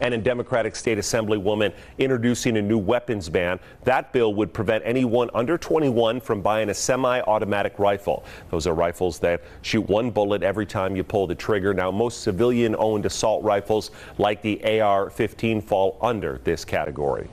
and a Democratic State Assemblywoman introducing a new weapons ban. That bill would prevent anyone under 21 from buying a semi automatic rifle. Those are rifles that shoot one bullet every time you pull the trigger. Now, most civilian owned assault rifles like the AR 15 fall under this category.